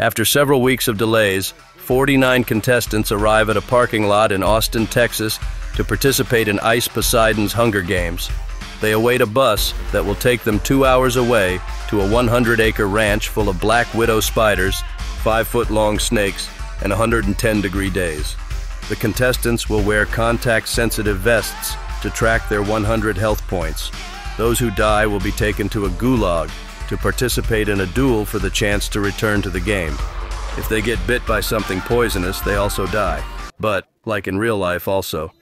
After several weeks of delays, 49 contestants arrive at a parking lot in Austin, Texas to participate in Ice Poseidon's Hunger Games. They await a bus that will take them two hours away to a 100-acre ranch full of black widow spiders, five-foot-long snakes, and 110-degree days. The contestants will wear contact-sensitive vests to track their 100 health points. Those who die will be taken to a gulag to participate in a duel for the chance to return to the game. If they get bit by something poisonous, they also die. But, like in real life also,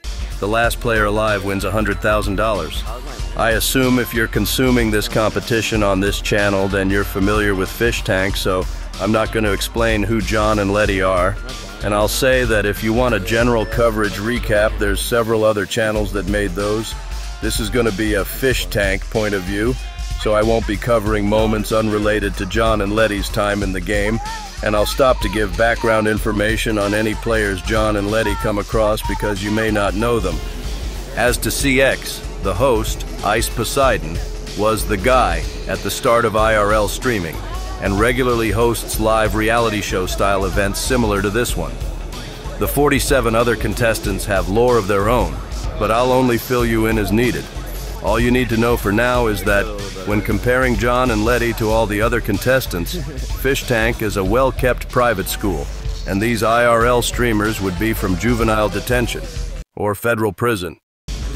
the last player alive wins $100,000. I assume if you're consuming this competition on this channel, then you're familiar with Fish Tank, so I'm not going to explain who Jon and Letty are. And I'll say that if you want a general coverage recap, there's several other channels that made those. This is going to be a fish tank point of view, so I won't be covering moments unrelated to Jon and Letty's time in the game, and I'll stop to give background information on any players Jon and Letty come across because you may not know them. As to CX, the host, Ice Poseidon, was the guy at the start of IRL streaming and regularly hosts live reality show style events similar to this one. The 47 other contestants have lore of their own, but I'll only fill you in as needed. All you need to know for now is that when comparing Jon and Letty to all the other contestants, Fish Tank is a well-kept private school, and these IRL streamers would be from juvenile detention or federal prison.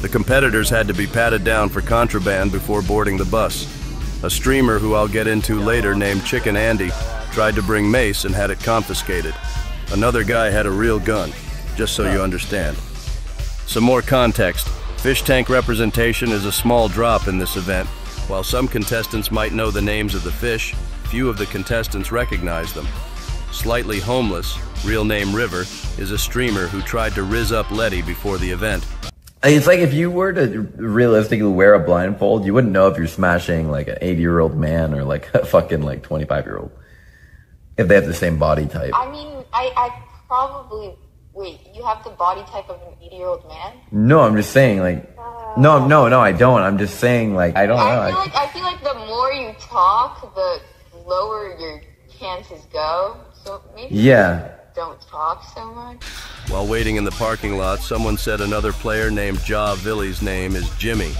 The competitors had to be patted down for contraband before boarding the bus. A streamer who I'll get into later named Chicken Andy tried to bring mace and had it confiscated. Another guy had a real gun, just so you understand. Some more context. Fish tank representation is a small drop in this event. While some contestants might know the names of the fish, few of the contestants recognize them. Slightly homeless, real name River, is a streamer who tried to riz up Letty before the event. It's like if you were to realistically wear a blindfold, you wouldn't know if you're smashing like an 80 year old man or like a fucking like 25 year old. If they have the same body type. I mean, I, I probably wait. You have the body type of an 80 year old man. No, I'm just saying like. No, no, no, I don't. I'm just saying like I don't know. I feel like I feel like the more you talk, the lower your chances go. So maybe yeah. don't talk so much. While waiting in the parking lot, someone said another player named Ja Villy's name is Jimmy.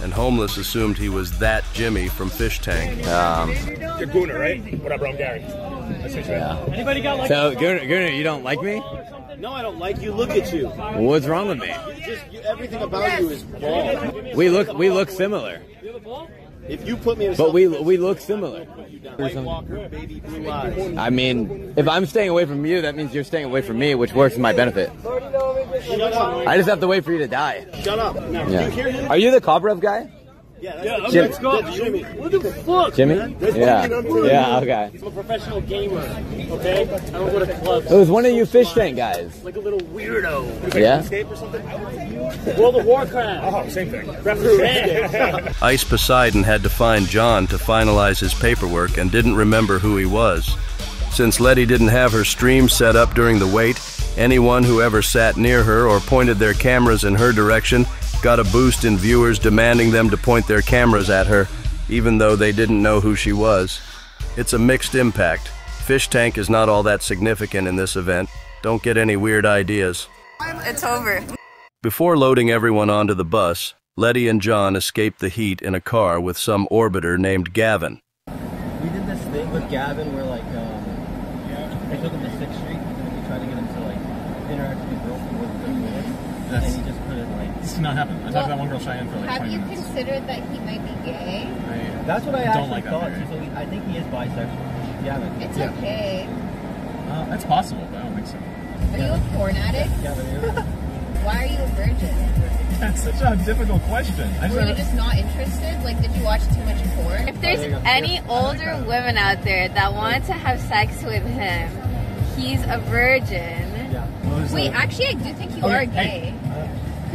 And Homeless assumed he was that Jimmy from Fish Tank. Um, You're Gooner, right? What up, bro? I'm Gary. Nice to meet you. yeah. Anybody got like? So, Gunnar, Gunnar, you don't like me? No, I don't like you. Look at you. What's wrong with me? Just you, everything about you is wrong. We look we look similar, If you put me in a but we we look similar. Walker, baby. I mean, if I'm staying away from you, that means you're staying away from me, which works in my benefit. I just have to wait for you to die. Shut up. You Yeah. him? Are you the Cobrev guy? Yeah, that's Jim- let's go. Jimmy. What the fuck? Jimmy? man? That's Yeah. what I'm. Yeah. Okay. I'm a professional gamer. Okay? I don't go to clubs. It was one of you fish tank guys. Like a little weirdo. Yeah. Escape or something? World of Warcraft. Oh, same thing. Reference. Ice Poseidon had to find Jon to finalize his paperwork and didn't remember who he was. Since Letty didn't have her stream set up during the wait, anyone who ever sat near her or pointed their cameras in her direction got a boost in viewers demanding them to point their cameras at her, even though they didn't know who she was. It's a mixed impact. Fish Tank is not all that significant in this event. Don't get any weird ideas. It's over. Before loading everyone onto the bus, Letty and Jon escaped the heat in a car with some orbiter named Gavin. We did this thing with Gavin where like um, I took him to Sixth Street and we tried to get him to like interact with a girl for more than 30 minutes. And he just couldn't like. This did not happen. I talked to that one girl Cheyenne for like Have 20 you minutes. considered that he might be gay? That's what I Don't actually like that thought. theory. So he, I think he is bisexual. Gavin. It's Yeah. okay. Uh, that's possible, but I don't think so. Are you a porn addict? Gavin, you- Why are you a virgin? That's such a difficult question. I Were you just not interested? Like, did you watch too much porn? If there's any older women out there that want to have sex with him, he's a virgin. Wait, actually, I do think you Okay, are hey.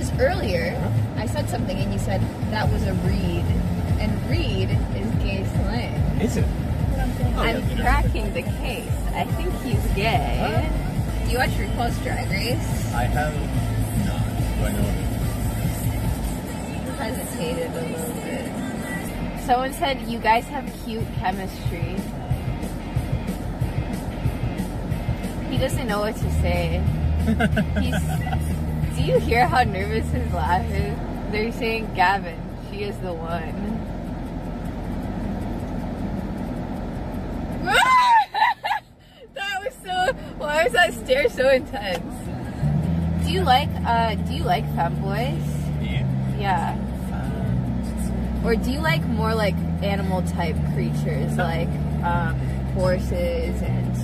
Because earlier, I said something and you said that was a read. And read is gay slang. Is it? I'm cracking the case. I think he's gay. Do you watch RuPaul's Drag Race? I have not. Do I know it? Hesitated a little bit. Someone said you guys have cute chemistry. He doesn't know what to say. He's. Do you hear how nervous his laugh is? They're saying Gavin. She is the one. that was so. Why was that stare so intense? Do you like? uh Do you like femboys? Yeah. Yeah. Or do you like more like animal type creatures like um, horses and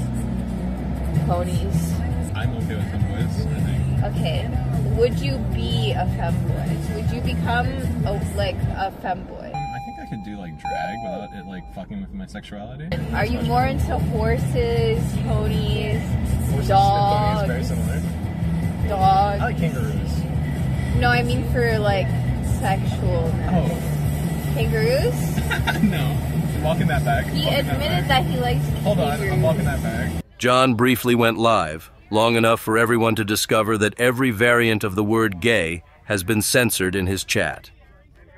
ponies? I'm okay with femboys, I think. Okay. Would you be a femboy? Would you become a, like a femboy? I think I could do like drag without it like fucking with my sexuality. Are you more into horses, ponies, Horses dogs? and ponies, very similar. Dogs. I like kangaroos. No, I mean for like sexual. Oh. Kangaroos? no. Walking that back. He Walking that admitted back. that he likes Hold on, kangaroos. I'm walking that back. Jon briefly went live, long enough for everyone to discover that every variant of the word gay has been censored in his chat.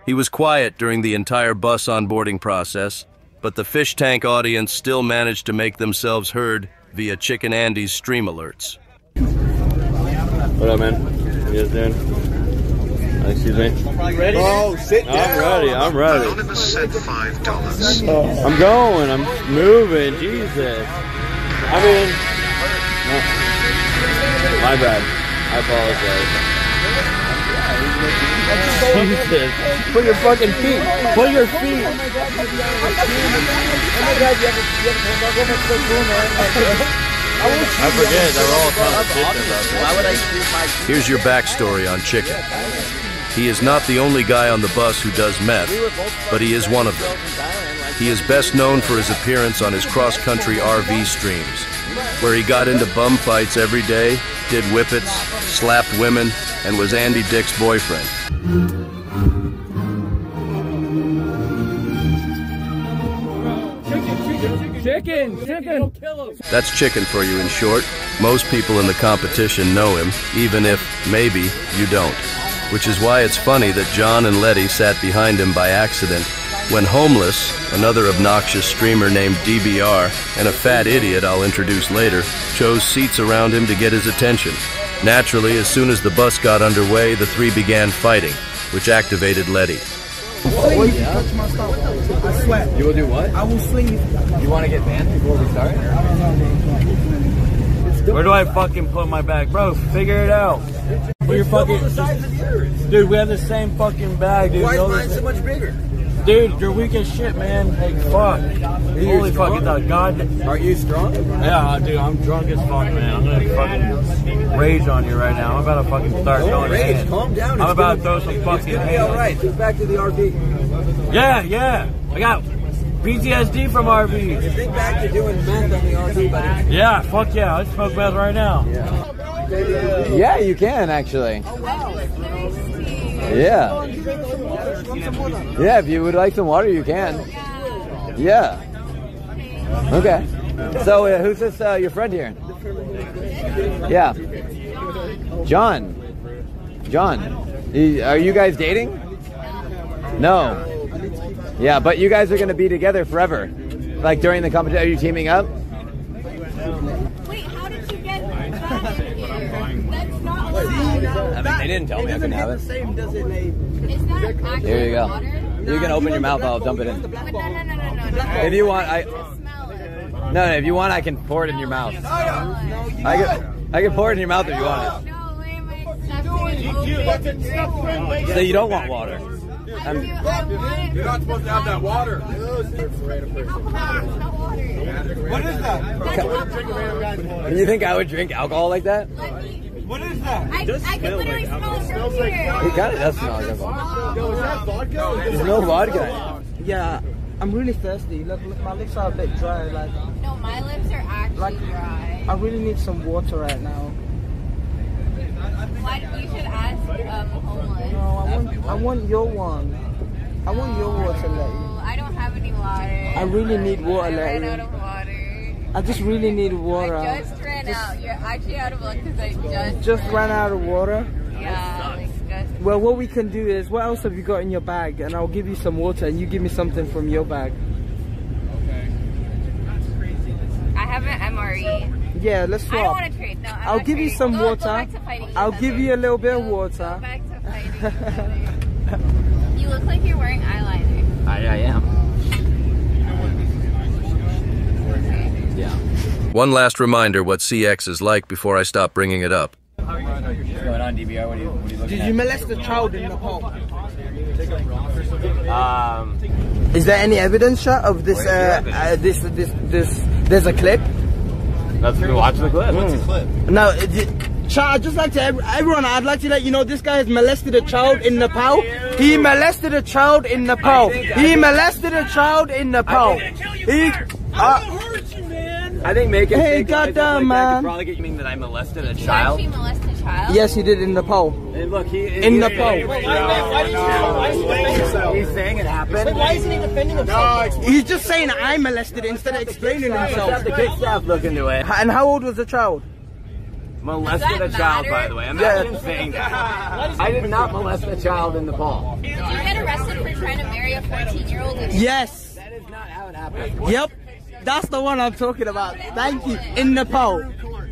He was quiet during the entire bus onboarding process, but the fish tank audience still managed to make themselves heard via Chicken Andy's stream alerts. What up, man? What you guys doing? Uh, excuse me. Ready? Oh, sit down. I'm ready. I'm ready. Anonymous said five dollars. I'm going. I'm moving. Jesus. I mean, uh, my bad. I apologize. Jesus. Put your fucking feet. Put your feet. I forget. They're all competitions out there. Why would I Here's your backstory on Chicken. He is not the only guy on the bus who does meth, but he is one of them. He is best known for his appearance on his cross-country RV streams, where he got into bum fights every day, did whippets, slapped women, and was Andy Dick's boyfriend. Chicken, chicken. That's Chicken for you in short. Most people in the competition know him, even if, maybe, you don't. Which is why it's funny that Jon and Letty sat behind him by accident when Homeless, another obnoxious streamer named DBR, and a fat idiot I'll introduce later, chose seats around him to get his attention. Naturally, as soon as the bus got underway, the three began fighting, which activated Letty. I swear. You will do what? I will swing you. You want to get banned before we start? Where do I fucking put my bag? Bro, figure it out. Put your fucking. Dude, we have the same fucking bag, dude. Why is mine so much bigger? Dude, you're weak as shit, man. Like, fuck. Holy fucking dog. God. Are you strong? Yeah, dude, I'm drunk as fuck, man. I'm gonna fucking rage on you right now. I'm about to fucking start Don't going rage. in. Calm down. I'm It's about to throw some It's fucking gonna be all right. Get back to the RV. Yeah, yeah. I got PTSD from RVs. Think back to doing meth on the RV, buddy. Yeah, fuck yeah. Let's smoke meth right now. Yeah, you can actually. Oh, Yeah. Yeah, if you would like some water, you can. Yeah. Okay. So, uh, who's this? Uh, your friend here? Yeah. Jon. Jon. Are you guys dating? No. Yeah, but you guys are going to be together forever. Like during the competition, are you teaming up? Wait, how did you get that here? That's not allowed. I mean, they didn't tell me I couldn't have it. Is that actual Here you go. You can open your mouth. I'll dump it in. But no, no, no, no, no, no. If you want, I no, no. If you want, I can pour it in your mouth. I can, I can pour it in your mouth if you want No, wait, wait, accepting open. it. So you don't want water. I do, I want You're not supposed to have that water. What is that? Do You think I would drink alcohol like that? What is that? I, I can literally smell it from here. It kind of does smell like alcohol. Yo, is that vodka? There's no vodka. Yeah, I'm really thirsty. Look, look, my lips are a bit dry. Like, No, my lips are actually Like- dry. I really need some water right now. Why, you should ask um, homeless. No, I want, I want your one. I want your water, Letty. Oh, I don't have any water. I really need water, I ran out of water. I just really need water. I just ran out. You're actually out of luck because I just Just ran out of water. Yeah, disgusting. Well, what we can do is, what else have you got in your bag? And I'll give you some water, and you give me something from your bag. Okay. I have an MRE. Yeah, let's swap. I swap. don't want to trade. No, I'm I'll not give you some Go- go water. back to fighting I'll give you a little bit of Go water. back to fighting. You look like you're wearing eyeliner. I, I am. Yeah. One last reminder what CX is like before I stop bringing it up. What's going on, DBR? What are you, what are you looking Did you molest a child in Nepal? Um, Is there any evidence shot of this? Uh, uh, this, this, this. There's a clip. let's watch the clip. No, it, it, Cha, I'd just like to everyone. I'd like to let you know this guy has molested a child in Nepal. He molested a child in Nepal. He molested a child in Nepal. He. Uh, I think making Hey, goddamn, like that man. could probably get you mean that I molested a Did you child. actually molest a child? yes, he did in Nepal. And look, he In Nepal. He's saying it happened. Why isn't he defending himself? No, He's just saying I molested it instead of explaining Let's have himself. the kick staff look into it. And how old was the child? Molested a child, matter? by the way. I'm Yeah. not even saying that. I did not molest a child in Nepal. Did you get arrested for trying to marry a 14 year old? Yes. That is not how it happened. Yep. That's the one I'm talking about. Thank you. In Nepal.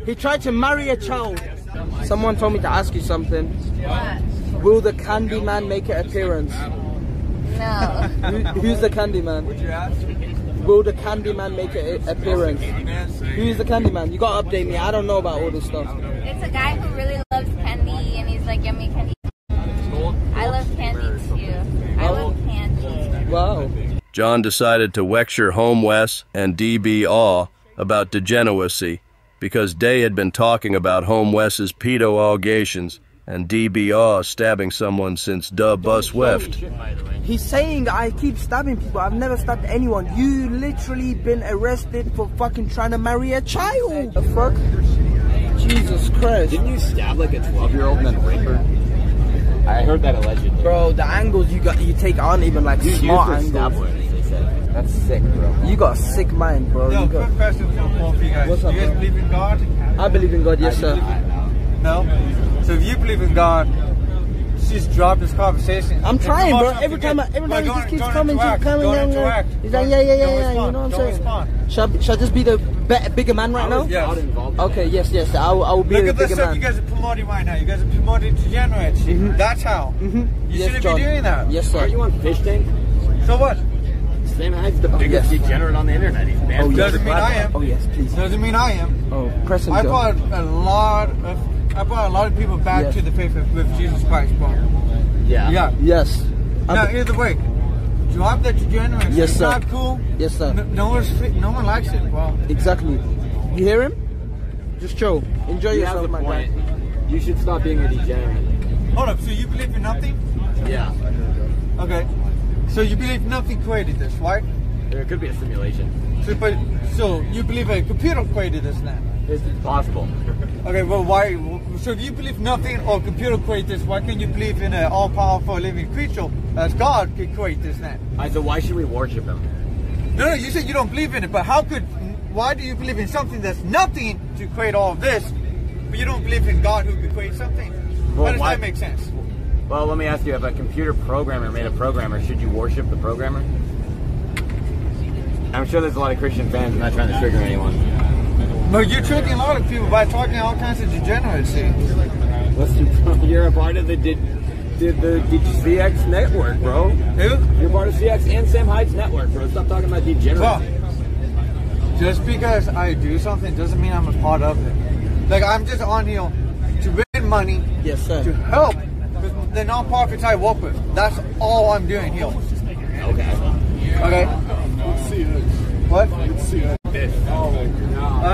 He tried to marry a child. Someone told me to ask you something. Will the candy man make an appearance? No. Who, who's the candy man? Would you ask? Will the candy man make an appearance? Who's the candy man? You gotta update me. I don't know about all this stuff. It's a guy who really loves candy and he's like, yummy candy. I love candy too. I love candy. Wow. Jon decided to lecture Home Wes and DB Aw about degeneracy because Day had been talking about Home Wes's pedo allegations and DB Aw stabbing someone since Duh Bus Weft. He's saying I keep stabbing people. I've never stabbed anyone. You literally been arrested for fucking trying to marry a child. The fuck? Jesus Christ. Didn't you stab like a 12 year old and then rape her? I heard that allegedly. Bro, the angles you got you take aren't even like You smart used her angles. Wounds, they said. That's sick, bro. You got a sick mind, bro. Yo, You got, question for both of you guys. What's Do up, you guys bro? believe in God? I believe in God, yes sir. No? So if you believe in God, just drop this conversation. I'm trying, bro. Every time, get- I, every time he just keeps don't coming, keep interact, coming, don't yeah, yeah. He's like, Don't- yeah, yeah, yeah, yeah. You know what I'm saying? respond. Shall, I- shall I just be the be- bigger man right now? Yes. Okay, yes, yes. I will, I will be Look the bigger man. Look at the bigger stuff you guys are promoting right now. You guys are promoting to degeneracy. That's how. You Mm-hmm. Yes, shouldn't Jon. be doing that. Yes, sir. Are you on fish tank? So what? Same guy's the biggest yes. degenerate on the internet. He's oh, banned from Doesn't mean I am. Oh yes, please. Doesn't mean I am. Oh, press and I go. brought a lot of I brought a lot of people back Yes. to the faith with Jesus Christ, bro. Yeah. Yeah. Yes. Now either way, drop that degeneracy. Yes, it's sir. not cool. Yes, sir. No, no one's fit- no one likes it, bro. Exactly. You hear him? Just chill. Enjoy You yourself, my point. guy. You should stop being a degenerate. Hold up. So you believe in nothing? Yeah. Okay. So you believe nothing created this, right? There could be a simulation. So, but, so you believe a computer created this now? It's possible. Okay, well, why? So if you believe nothing or computer created this, why can't you believe in an all-powerful living creature as God could create this now? Alright, so why should we worship him? No, no, you said you don't believe in it, but how could? Why do you believe in something that's nothing to create all of this, but you don't believe in God who could create something? Well, how does why- that make sense? Well, let me ask you: If a computer programmer made a programmer, should you worship the programmer? I'm sure there's a lot of Christian fans. I'm not trying to trigger anyone. But you're tricking a lot of people by talking all kinds of degeneracy. Listen, you're a part of the did the, the, the CX network, bro. Who? You're part of CX and Sam Hyde's network, bro. Stop talking about degeneracy. Well, just because I do something doesn't mean I'm a part of it. Like I'm just on here to win money. Yes, sir. To help the non-profits I work with. That's all I'm doing here. Okay. Okay. What? I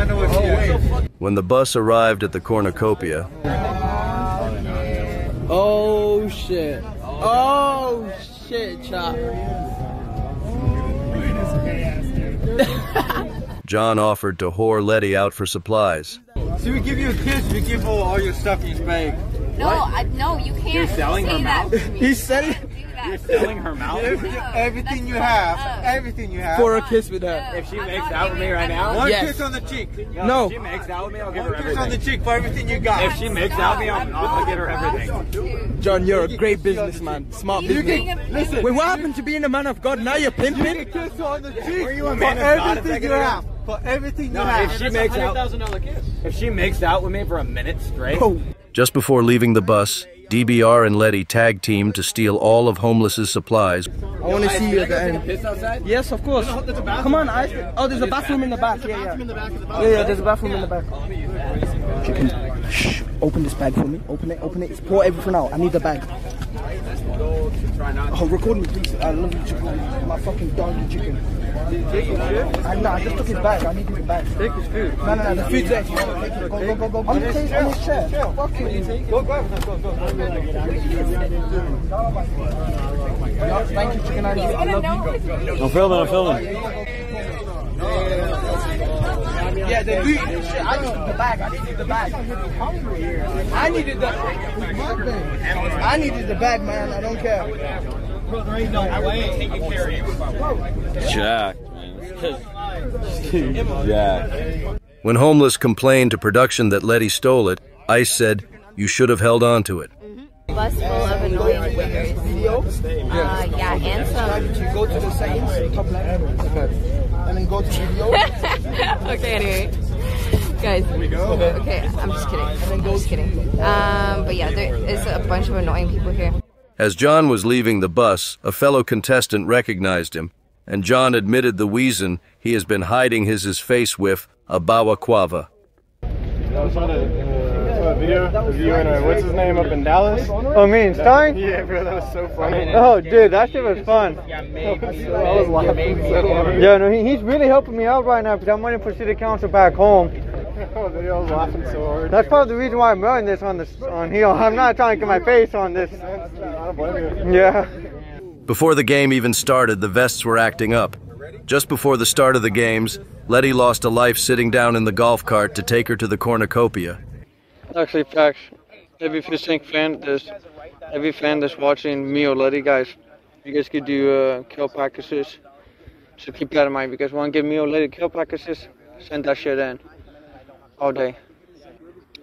know what CX is. When the bus arrived at the cornucopia, Oh shit. Oh shit, chop. Jon offered to whore Letty out for supplies. So we give you a kiss, we give her all your stuff in your bag. No, I, no, you can't You're selling say her that mouth? to me. He's selling You're selling her mouth? Everything, everything you have, everything you have. for a kiss with her. If she makes out with me right now, One Yes. kiss on the cheek. No. If she makes out with me, I'll give One her kiss on the everything. cheek for everything you got. If she makes out with me, I'll, I'll get her everything. Jon, you're a great businessman. Smart You businessman. can- Listen. Wait, what happened to being a man of God? Now you're You pimping? can kiss her on the cheek Were you a for man of God a everything second you ago? have. for everything No, you have. if she makes out, if she makes out with me for a minute straight, Just before leaving the bus, DBR and Letty tag team to steal all of Homeless's supplies. I want to see you at the end. Yes, of course. Come on, I. Oh, there's a bathroom in the back. Yeah, yeah. Yeah, yeah. There's a bathroom in the back. Chicken. Shh. Open this bag for me. Open it. Open it. Pour everything out. I need the bag. Oh, record me, please. I love you, chicken. My fucking donkey chicken. I, no, I just took his bag. I need his bag. Take his food. No, no, no. The food's there. Go, go, go, go. On the table, on his chair. Fuck you. Go grab it. Go, go, go. Thank you, chicken. I love you. I'm filming. I'm filming. Yeah, the loot and shit. I needed the bag. I needed the bag. I needed the. I needed the bag, man. I don't care. Jack, man. Jack. When Homeless complained to production that Letty stole it, Ice said, You should have held on to it. Bus full of annoying wiggers. Uh, yeah, and some. Go to the settings, top left, and go to video. okay, anyway. Guys, okay, I'm just kidding. I'm just kidding. Um, but yeah, there is a bunch of annoying people here. As Jon was leaving the bus, a fellow contestant recognized him, and Jon admitted the reason he has been hiding his, his face with a bawa balaclava. Video of you and uh, what's his name up in Dallas. Oh, me and Stein? Yeah, bro, that was so funny. Oh, dude, that shit was fun. I was laughing so hard. Yeah, no, he, he's really helping me out right now because I'm waiting for city council back home. Oh, dude, I was laughing so hard. That's part of the reason why I'm wearing this on this on heel. I'm not trying to get my face on this. I don't blame you. Yeah. Before the game even started, the vests were acting up. Just before the start of the games, Letty lost a life sitting down in the golf cart to take her to the cornucopia. Actually, facts. Every fishing fan, there's every fan that's watching me or Letty, guys, you guys could do uh, kill packages. So keep that in mind. If you guys want to give me or Letty kill packages, send that shit in. All day.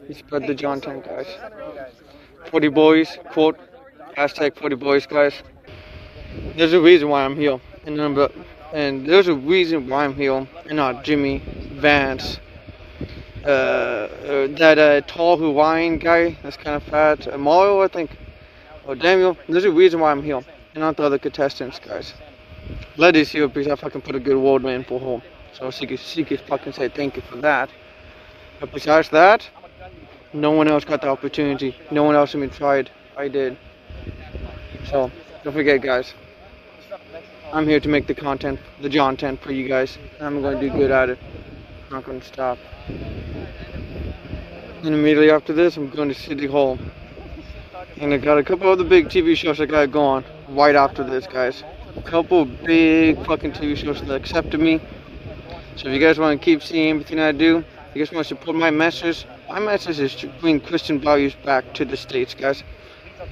You spread the John 10, guys. 40 boys, quote, hashtag 40 boys, guys. There's a reason why I'm here. And, and there's a reason why I'm here and not Jimmy Vance. Uh, uh, that uh, tall Hawaiian guy that's kind of fat, uh, Mario, I think. Oh, Daniel, there's a reason why I'm here, and not the other contestants, guys. Letty's here because I fucking put a good word in for home, So she can, she can fucking say thank you for that. But besides that, no one else got the opportunity. No one else even tried. I did. So, don't forget, guys. I'm here to make the content, the John 10 for you guys. I'm going to do good at it. I'm not going to stop. And immediately after this, I'm going to City Hall. And I got a couple other big TV shows I got going right after this, guys. A couple big fucking TV shows that accepted me. So if you guys want to keep seeing everything I do, if you guys want to support my message, my message is to bring Christian values back to the States, guys.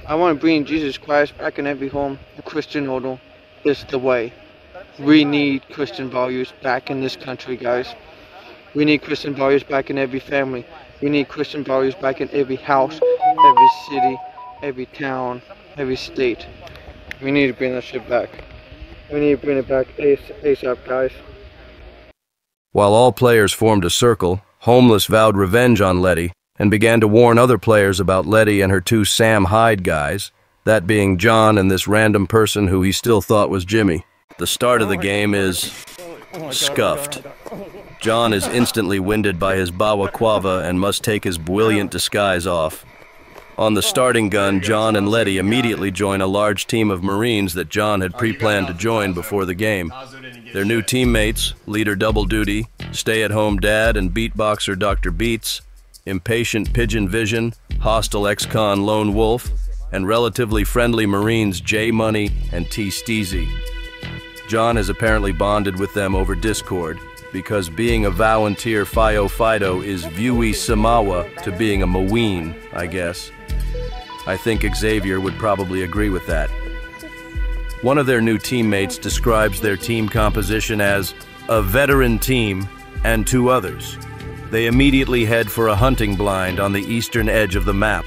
I want to bring Jesus Christ back in every home. A Christian order is the way. We need Christian values back in this country, guys. We need Christian values back in every family. We need Christian values back in every house, every city, every town, every state. We need to bring that shit back. We need to bring it back ASAP, guys. While all players formed a circle, Homeless vowed revenge on Letty and began to warn other players about Letty and her two Sam Hyde guys, that being Jon and this random person who he still thought was Jimmy. The start of the game is scuffed. Jon is instantly winded by his balaclava and must take his brilliant disguise off. On the starting gun, Jon and Letty immediately join a large team of Marines that Jon had pre-planned to join before the game. Their new teammates, leader Double Duty, stay-at-home dad and beatboxer Dr. Beats, impatient Pigeon Vision, hostile ex-con Lone Wolf, and relatively friendly Marines J Money and T Steezy. Jon has apparently bonded with them over Discord, because being a volunteer Fio Fido is viewy Samawa to being a Maween, I guess. I think Xavier would probably agree with that. One of their new teammates describes their team composition as a veteran team and two others. They immediately head for a hunting blind on the eastern edge of the map.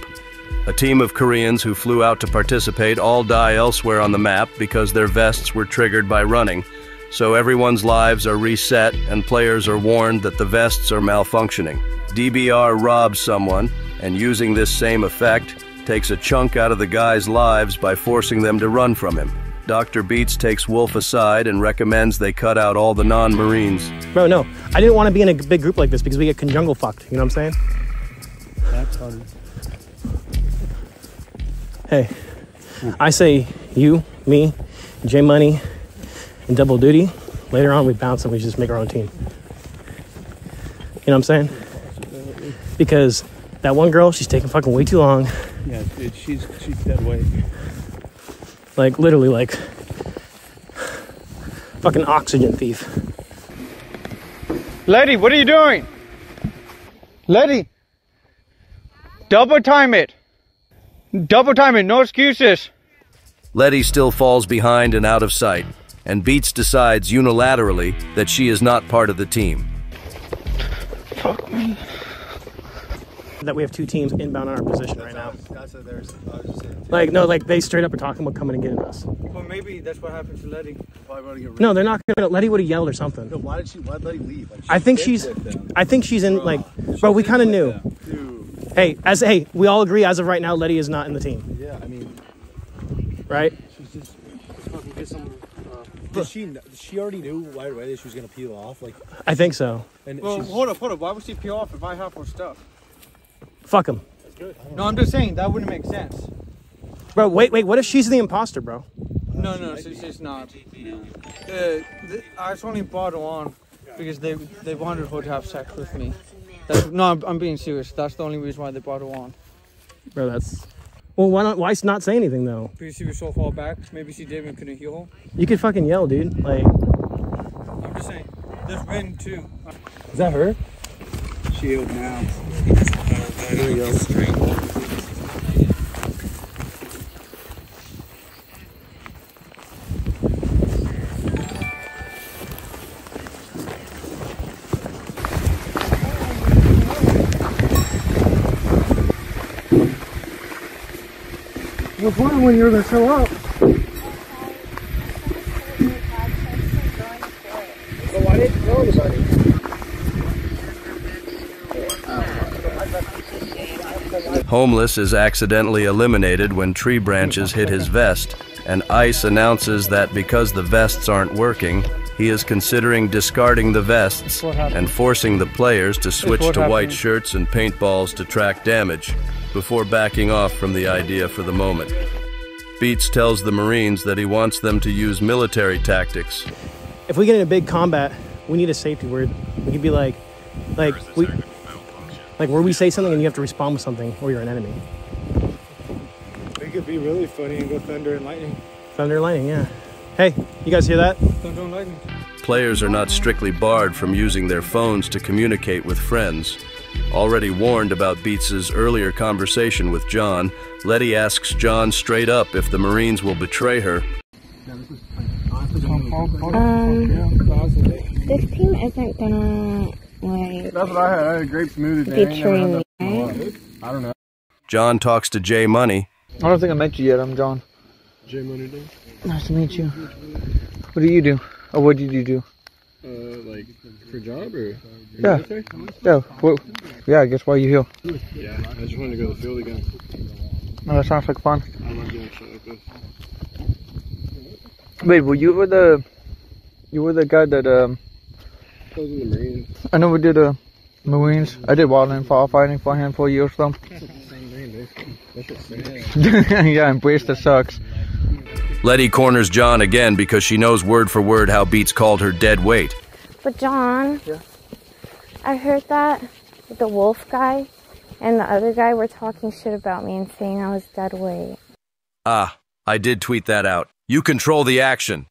A team of Koreans who flew out to participate all die elsewhere on the map because their vests were triggered by running, So everyone's lives are reset and players are warned that the vests are malfunctioning. DBR robs someone and using this same effect, takes a chunk out of the guy's lives by forcing them to run from him. Dr. Beats takes Wolf aside and recommends they cut out all the non-Marines. Bro, no. I didn't want to be in a big group like this because we get conjungle fucked. You know what I'm saying? That's hard. Hey, I say you, me, J Money, and Double Duty. Later on, we bounce and we just make our own team. You know what I'm saying? Because that one girl, she's taking fucking way too long. Yeah, dude, she's she's dead weight. Like, literally, like, fucking oxygen thief. Lady, what are you doing? Lady, double time it. Double time it, no excuses. Letty still falls behind and out of sight, and Beats decides unilaterally that she is not part of the team. Fuck me. That we have two teams inbound on our position right now. That's what there's. Was saying. Like, no, like, they straight up are talking about coming and getting us. Well, maybe that's what happened to Letty. No, they're not gonna. Letty would have yelled or something. No, Why did she? Why did Letty leave? Like, I think she's. I think she's in like. Bro, we kind of knew. Hey, as hey, we all agree as of right now, Letty is not in the team, Yeah, I mean, right? she's just, just fucking get some. Did she? She already knew right away that she was gonna peel off. Like, I think so. and Well, she's, hold up, hold up. Why would she peel off if I have her stuff? Fuck him, No, I'm just saying that wouldn't make sense. bro. Wait, wait. What if she's the imposter, bro? No, no, she's, she's not. Uh, th- I just only brought her on because they they wanted her to have sex with me. That's, no, I'm, I'm being serious. That's the only reason why they brought her on. Bro, that's. Well, why not? Why not say anything though? Because she was so far back. Maybe she did and couldn't heal. You could fucking yell, dude. Like, I'm just saying. There's wind too. is that her? shield now. I was wondering when you were gonna show up. But why didn't you tell anybody? Homeless is accidentally eliminated when tree branches hit his vest, and Ice announces that because the vests aren't working, he is considering discarding the vests and forcing the players to switch to white shirts and paintballs to track damage, before backing off from the idea for the moment. Beats tells the Marines that he wants them to use military tactics. If we get in a big combat, we need a safety word. We could be like, like we, like where we say something and you have to respond with something, or you're an enemy. It could be really funny and go thunder and lightning. Thunder and lightning, yeah. Hey, you guys hear that? Don't don't lightning. Players are not strictly barred from using their phones to communicate with friends. Already warned about Beats's earlier conversation with Jon, Letty asks Jon straight up if the Marines will betray her. Um, this team isn't gonna like That's what I had. I had a grape smoothie today. I ain't never betray me. that right? I don't know. Jon talks to Jay Money. I don't think I met you yet. I'm John. J Money Day. Nice to meet you. What do you do? Or what did you do? Uh, like for job or? Yeah. Yeah. Well, yeah. I guess why you here? Yeah. I just wanted to go to the field again. Oh, that sounds like fun. I love doing shit like this. Wait, well, you were the, you were the guy that um. I was in the Marines. I know we did uh, Marines. I did wildland firefighting for a handful of years though. Same thing, basically. That's just sad. yeah, embrace the sucks. Letty corners Jon again because she knows word for word how Beats called her dead weight. But Jon, I heard that the wolf guy and the other guy were talking shit about me and saying I was dead weight. Ah, I did tweet that out. You control the action.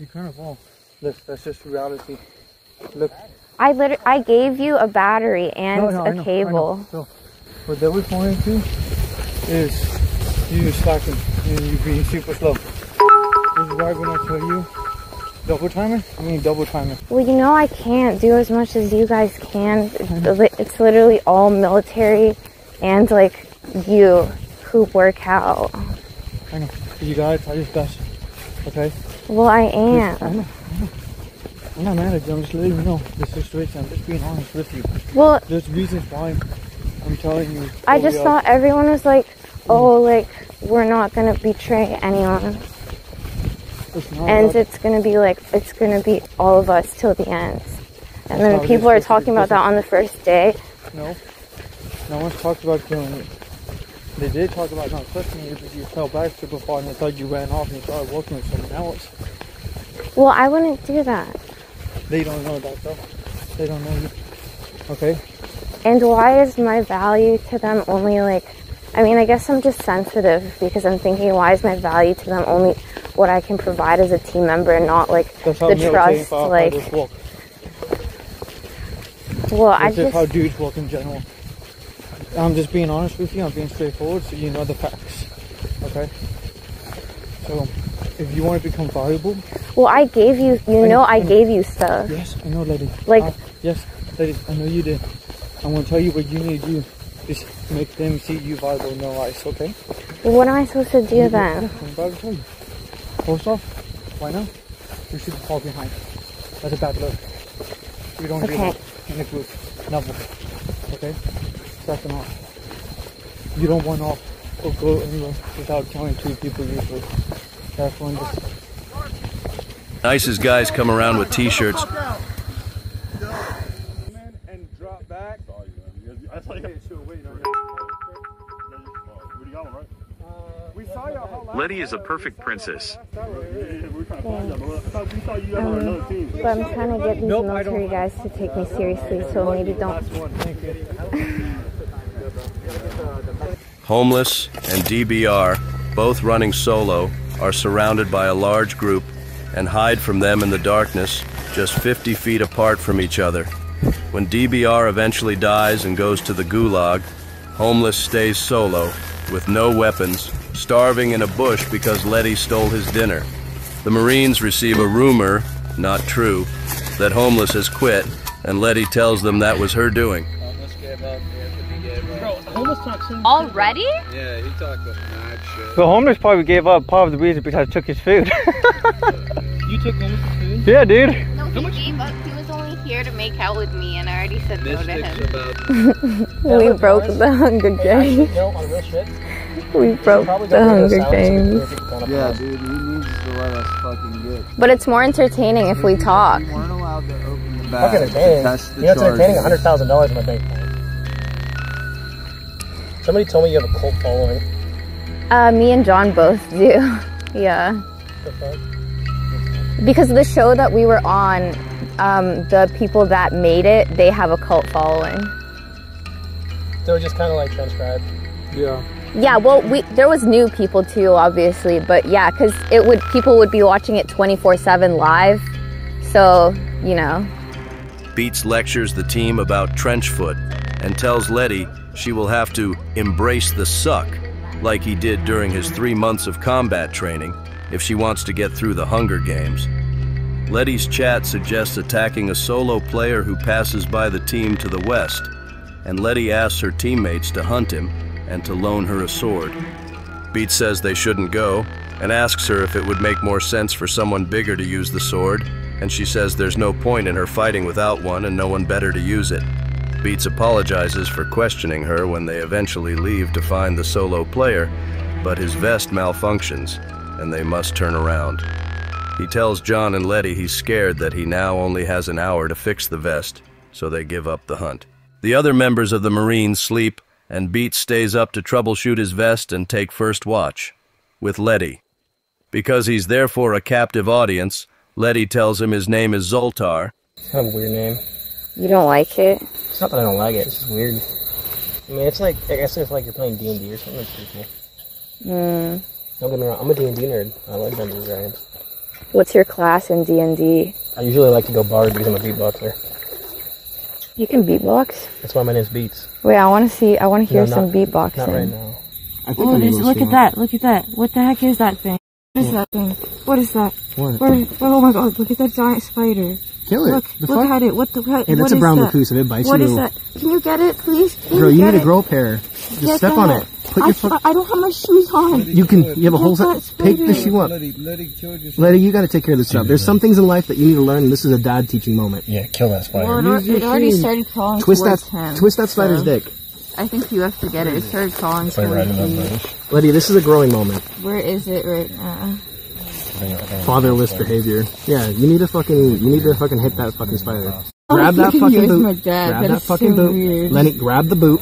You kind of fall. Look, that's just reality. Look. I literally I gave you a battery and No, no, I a know, I cable. know. So, what they were pointing to is you slacking and you being super slow. This is why when I tell you double timer, I mean double timer. Well, you know I can't do as much as you guys can. It's literally all military and like you who work out. I know. You guys, I just got. Okay. Well, I Yes, I am. know. I'm not mad at you. I'm just letting you know the situation. I'm just being honest with you. Well- there's reasons why I'm telling you. I just thought everyone was like, oh, like, we're not gonna betray anyone. And it's gonna be like, it's gonna be all of us till the end. And then it people are talking about that on the first day. No. No one's talked about killing you. They did talk about not trusting you because you fell back super far and they thought you ran off and you started working with someone else. Well, I wouldn't do that. They don't know that though. They don't know you. Okay? And why is my value to them only like, I mean, I guess I'm just sensitive because I'm thinking, why is my value to them only what I can provide as a team member and not like the trust, like, well, I just how dudes work in general. I'm just being honest with you. I'm being straightforward, so you know the facts. Okay. So, if you want to become valuable, well, I gave you, you I know, know- I I know. gave you stuff. yes, I know, lady. Like- Uh, yes, lady, I know you did. I'm gonna tell you what you need to do. Just make them see you valuable in their eyes. Okay? What am I supposed to do then? I'm about to tell you. First off, why not? You should fall behind. That's a bad look. You don't do Okay. that in a group. Never. Okay? Second off, you don't want off or go anywhere without telling two people usually. That's one just Nicest guys come around with t-shirts. Letty is a perfect princess. we were trying to find y'all, but I thought we saw you guys on another team. But I'm trying to get these military guys to take me seriously, so maybe don't. Homeless and DBR, both running solo, are surrounded by a large group and hide from them in the darkness, just 50 feet apart from each other. When DBR eventually dies and goes to the gulag, Homeless stays solo, with no weapons, starving in a bush because Letty stole his dinner. The Marines receive a rumor, not true, that Homeless has quit, and Letty tells them that was her doing. Already? Yeah, he talked about mad shit. The homeless probably gave up part of the reason because I took his food. You took homeless food? yeah, dude. No, he gave up. He was only here to make out with me, and I already said no to him. about we broke the Hunger Games. No, on real shit. We broke the Hunger Games. Yeah, dude, he needs to let us fucking get. But it's more entertaining if we talk. weren't allowed to open the Fucking entertaining. You know what's entertaining? charges. hundred thousand dollars in my bank account. Somebody told me you have a cult following. Uh, me and Jon both do. yeah. Because the show that we were on, um, the people that made it, they have a cult following. They were just kind of like transcribed. Yeah. Yeah, well, we there was new people too, obviously, but yeah, because it would people would be watching it twenty four seven live, so you know. Beats lectures the team about trench foot and tells Letty she will have to embrace the suck like he did during his three months of combat training if she wants to get through the Hunger Games. Letty's chat suggests attacking a solo player who passes by the team to the west, and Letty asks her teammates to hunt him and to loan her a sword. Beats says they shouldn't go and asks her if it would make more sense for someone bigger to use the sword, and she says there's no point in her fighting without one and no one better to use it. Beats apologizes for questioning her when they eventually leave to find the solo player, but his vest malfunctions and they must turn around. He tells Jon and Letty he's scared that he now only has an hour to fix the vest, so they give up the hunt. The other members of the Marines sleep, and Beats stays up to troubleshoot his vest and take first watch with Letty. Because he's therefore a captive audience, Letty tells him his name is Zoltar, It's kind of a weird name. You don't like it? It's not that I don't like it. It's just weird. I mean, it's like I guess it's like you're playing D and D or something. It's pretty cool. Mm. Don't get me wrong. I'm a D and D nerd. I like Dungeons and Dragons. What's your class in D and D? I usually like to go bard because I'm a beatboxer. You can beatbox. That's why my name's Beats. Wait, I want to see. I want to hear No, some beatboxing. Not right now. I think Oh, there's, look at that. Look at that. What the heck is that thing? What is that thing? What is that? What? Where, oh, oh my god, look at that giant spider. Kill it. Look, The look fuck? at it. What the what, Hey, that's what a brown that? recluse. If it bites What you, is it'll- that? Can you get it, please? Can Bro, you get need a it? grow pair. Just Get step on it. Put I, your fuck. I don't have my shoes on. You can. You have a whole Look, set. that Pick the shoe up. Letty, Letty. Letty, you got to take care of this stuff. There's some things in life that you need to learn, and this is a dad teaching moment. Yeah, kill that spider. Well, it, it already started crawling Twist that. towards him. Twist that spider's so dick. I think you have to get it. It started crawling Play right towards in that you. bush. Letty, this is a growing moment. Where is it right now? Fatherless behavior. Yeah, you need to fucking. You need to fucking hit that fucking spider. Oh, Grab that fucking boot. my dad. Grab That that is fucking so boot. weird. Letty, grab the boot.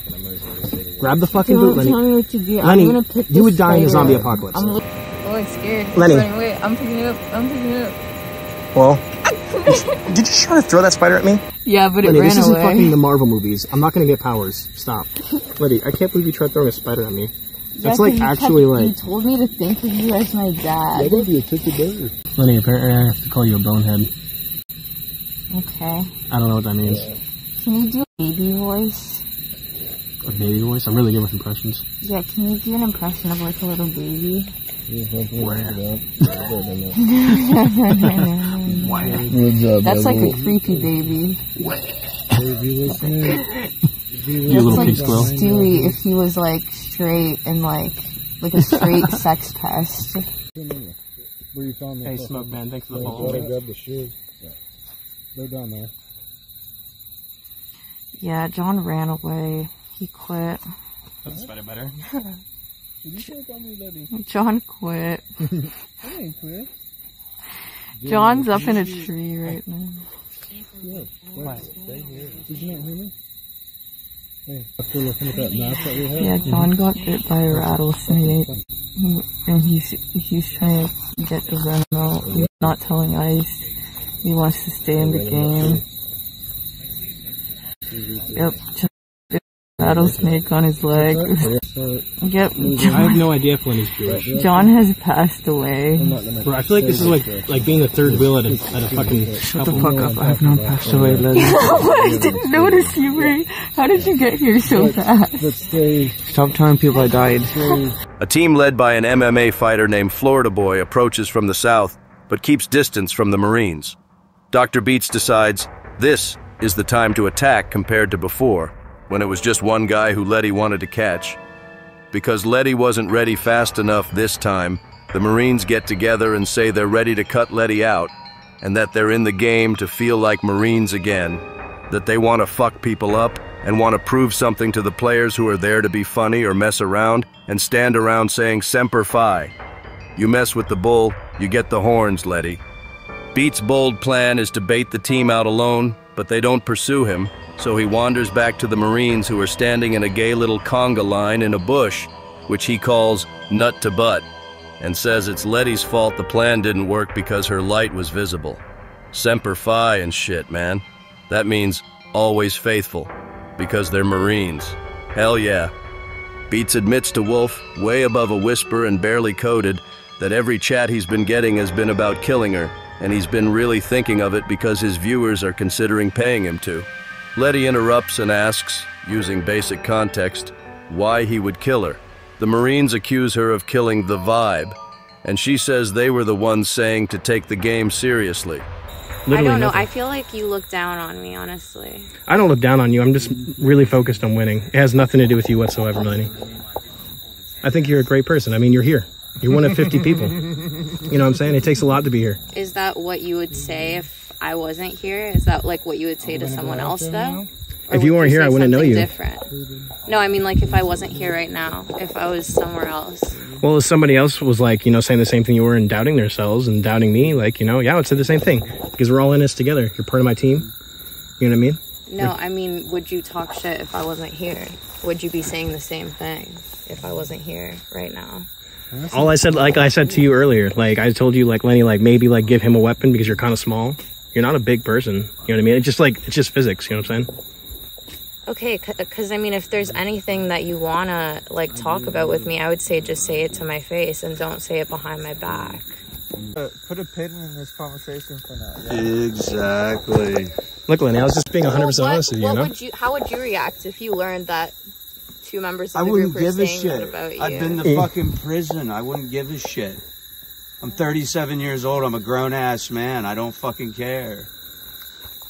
Grab the fucking Don't boot, Letty. tell me what to do. I'm gonna pick you would die in a zombie apocalypse. I'm li- oh, I'm scared. It's Letty. running away. I'm picking it up. I'm picking it up. Well, did you try to throw that spider at me? Yeah, but it Letty, ran this isn't fucking the Marvel movies. I'm not gonna get powers. Stop. Letty, I can't believe you tried throwing a spider at me. That's Yeah, like 'cause actually kept- like. You told me to think of you as my dad. you took the burger. Letty, apparently I have to call you a bonehead. Okay. I don't know what that means. Can you do a baby voice? A baby voice? I'm really good with impressions. Yeah, can you do an impression of like a little baby? That's like a creepy baby. You That's little like pig squirrel. Stewie if he was like straight and like like a straight sex pest. Where you found the Hey, fucking- Smoke Man, thanks for the Yeah, follow. grab the shoes. Yeah. They're down there. Yeah, Jon ran away. He quit. That's spider better. Did you say about me, Letty? Jon quit. I ain't quit. Jon's up in a tree right now. Look, wait, stay here. Did you not hear me? Hey, after looking at that map that we have. Yeah, Jon got bit by a rattlesnake, and he's he's trying to get the venom out. He's not telling Ice. He wants to stay in the game. Yep, just bit a rattlesnake on his leg. yep, I have no idea if Letty's Jewish. Jon has passed away. Bro, I feel like this is like like being the third wheel at a at a fucking. Shut the fuck up! I have not passed away, Letty. I didn't notice you, Ray. How did you get here so fast? Stop telling people I died. A team led by an MMA fighter named Florida Boy approaches from the south, but keeps distance from the Marines. Dr. Beats decides this is the time to attack compared to before, when it was just one guy who Letty wanted to catch. Because Letty wasn't ready fast enough this time, the Marines get together and say they're ready to cut Letty out, and that they're in the game to feel like Marines again, that they want to fuck people up and want to prove something to the players who are there to be funny or mess around and stand around saying Semper Fi. You mess with the bull, you get the horns, Letty. Beat's bold plan is to bait the team out alone, but they don't pursue him, so he wanders back to the Marines who are standing in a gay little conga line in a bush, which he calls nut to butt, and says it's Letty's fault the plan didn't work because her light was visible. Semper Fi and shit, man. That means always faithful, because they're Marines. Hell yeah. Beats admits to Wolf, way above a whisper and barely coded, that every chat he's been getting has been about killing her, and he's been really thinking of it because his viewers are considering paying him to. Letty interrupts and asks, using basic context, why he would kill her. The Marines accuse her of killing the vibe, and she says they were the ones saying to take the game seriously. I don't know. I feel like you look down on me, honestly. I don't look down on you. I'm just really focused on winning. It has nothing to do with you whatsoever, Letty. I think you're a great person. I mean, you're here. You're one of 50 people. You know what I'm saying? It takes a lot to be here. Is that what you would say if I wasn't here? Is that like what you would say to someone else, though? Or If you weren't here, I wouldn't know you. Different. No, I mean like if I wasn't here right now, if I was somewhere else. Well, if somebody else was like, you know, saying the same thing you were and doubting themselves and doubting me, like, you know, yeah, I would say the same thing because we're all in this together. You're part of my team. You know what I mean? No, I mean, would you talk shit if I wasn't here? Would you be saying the same thing if I wasn't here right now? All I said, like I said to you earlier, like I told you, like Letty, like maybe like give him a weapon because you're kind of small. You're not a big person. You know what I mean? It's just like it's just physics. You know what I'm saying? Okay, because I mean, if there's anything that you wanna like talk about with me, I would say just say it to my face and don't say it behind my back. Uh, put a pin in this conversation for now. Exactly. Look, Letty, I was just being 100 Well, percent what, honest with you. what You know? would you? How would you react if you learned that two members of I the wouldn't group give a saying shit. about you? I've been to eh. fucking prison. I wouldn't give a shit. I'm 37 years old. I'm a grown ass man. I don't fucking care.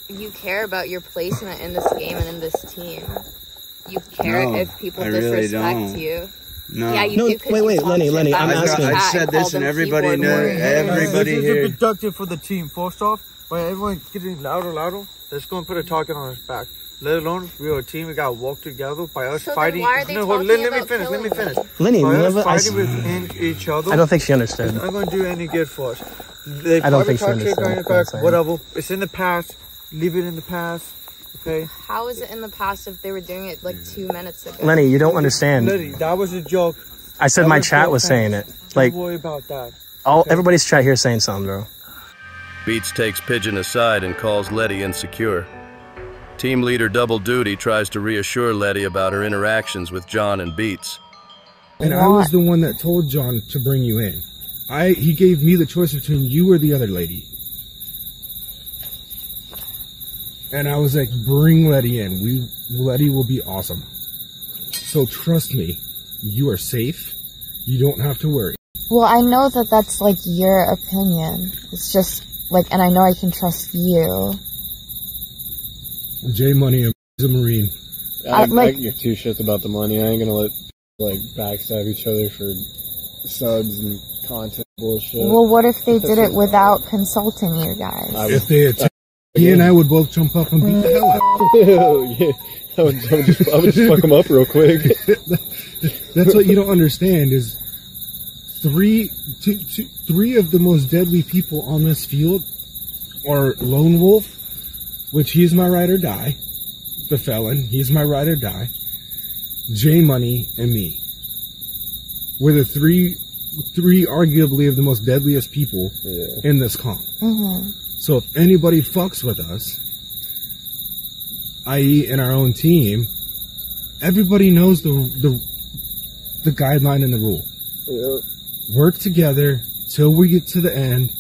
you care about your placement in this game and in this team. You care No, if people I really disrespect don't. you. No. Yeah, you No, do, 'cause wait, wait, Letty, Letty, I'm him in asking- the I've said this and everybody keyboard know- warrior. everybody this here- is productive for the team. First off, when everyone's getting louder, louder, let's go and put a target on his back. Let alone we're a team. We got to work together by us So then fighting. why are they no, hold, let, let me finish. Let me finish. Letty, by us remember I fighting s- within each other. I don't think she understood. It's not going to do any good for us. They I don't probably think she tried understood I'm back, saying. Whatever. It's in the past. Leave it in the past. Okay. How is it in the past if they were doing it like two minutes ago? Letty, you don't understand. Letty, that was a joke. I said That my was chat was saying it. Like, Don't Like worry about that. all everybody's chat here saying something, bro. Beats takes Pigeon aside and calls Letty insecure. Team leader Double Duty tries to reassure Letty about her interactions with Jon and Beats. And I was the one that told Jon to bring you in. I he gave me the choice between you or the other lady. And I was like, bring Letty in. We Letty will be awesome. So trust me, you are safe. You don't have to worry. Well, I know that that's like your opinion. It's just like, and I know I can trust you. J Money is a Marine. I, I- like- I can give two shits about the money. I ain't gonna let like backstab each other for subs and content bullshit. Well, what if they did it without consulting you guys? If they attack, he and I would both jump up and beat the hell out. yeah, I would, I would just, I would just fuck them up real quick. That's what you don't understand is three, two, two, three of the most deadly people on this field are Lone Wolf, which he's my ride or die, the felon, he's my ride or die, J Money, and me. We're the three, three arguably of the most deadliest people in this comp. hmm So if anybody fucks with us, i.e., in our own team, everybody knows the the the guideline and the rule. Work together till we get to the end,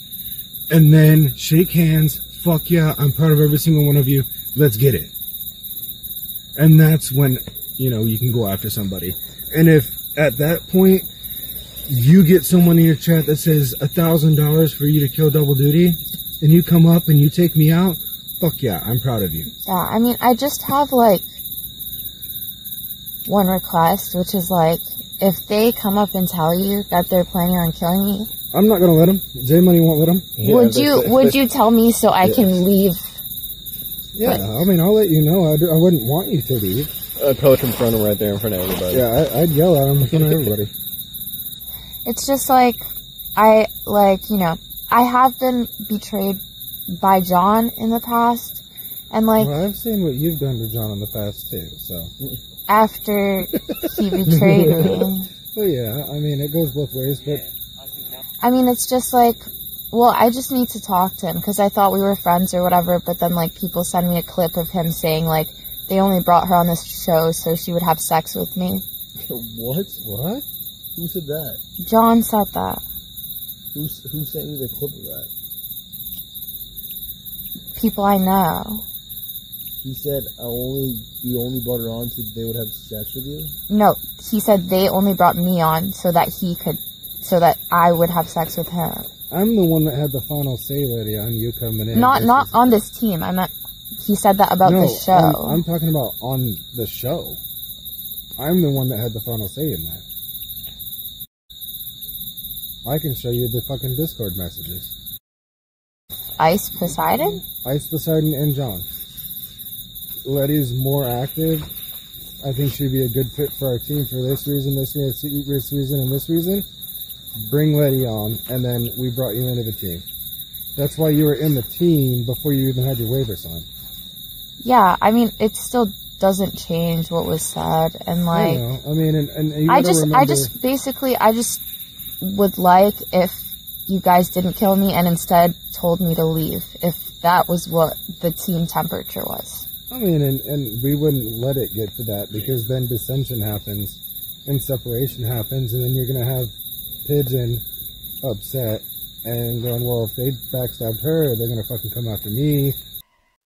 and then shake hands. Fuck yeah, I'm proud of every single one of you. Let's get it. And that's when you know you can go after somebody. And if at that point you get someone in your chat that says a thousand dollars for you to kill double duty, and you come up and you take me out, fuck yeah, I'm proud of you. Yeah, I mean, I just have like one request, which is like, if they come up and tell you that they're planning on killing me, I'm not gonna let him. J Money won't let him. would you would you tell me so I can leave? Yeah, I mean, I'll let you know. I wouldn't want you to leave. I'd probably confront him right there in front of everybody. Yeah, I, I'd yell at him in front of everybody. It's just like I like you know I have been betrayed by Jon in the past, and like well, I've seen what you've done to Jon in the past too. So. after he betrayed me. Well, yeah. I mean, it goes both ways, but I mean, it's just like, well, I just need to talk to him because I thought we were friends or whatever. But then, like, people send me a clip of him saying like they only brought her on this show so she would have sex with me. what? What? Who said that? Jon said that. Who who sent you the clip of that? People I know. He said I only you only brought her on so they would have sex with you. No, he said they only brought me on so that he could, so that I would have sex with him. I'm the one that had the final say, lady, on you coming in. Not not on this team. I meant he said that about no, the show. I'm, I'm talking about on the show. I'm the one that had the final say in that. I can show you the fucking Discord messages. Ice Poseidon. Ice Poseidon and Jon. Letty's more active. I think she'd be a good fit for our team for this reason, this reason, this reason, and this reason. Bring Letty on, and then we brought you into the team. That's why you were in the team before you even had your waiver signed. Yeah, I mean, it still doesn't change what was said, and I like. know. I mean, and, and you I just, I just basically, I just would like if you guys didn't kill me and instead told me to leave, if that was what the team temperature was. I mean, and, and we wouldn't let it get to that because then dissension happens and separation happens, and then you're going to have Pigeon upset and going, well, if they backstabbed her, they're going to fucking come after me.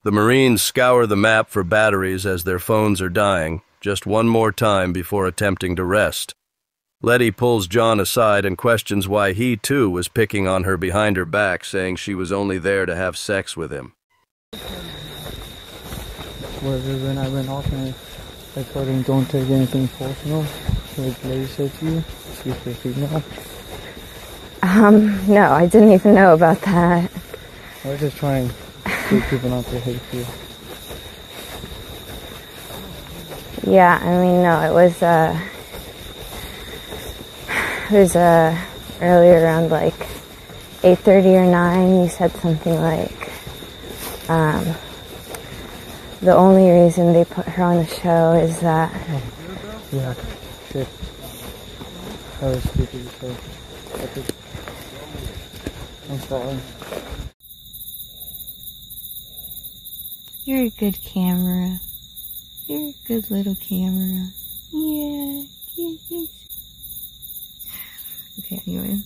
The Marines scour the map for batteries as their phones are dying, just one more time before attempting to rest. Letty pulls Jon aside and questions why he too was picking on her behind her back, saying she was only there to have sex with him. Wherever when I went off and I, I told him don't take anything personal. What the lady said to you? Female. Um, no, I didn't even know about that. I was just trying to people not to hate you. Yeah, I mean, no, it was, uh, it was, uh, earlier around like 8.30 or 9, you said something like, um, the only reason they put her on the show is that, Yeah. That was stupid as. I'm. You're a good camera. You're a good little camera. Yeah. Okay, anyway.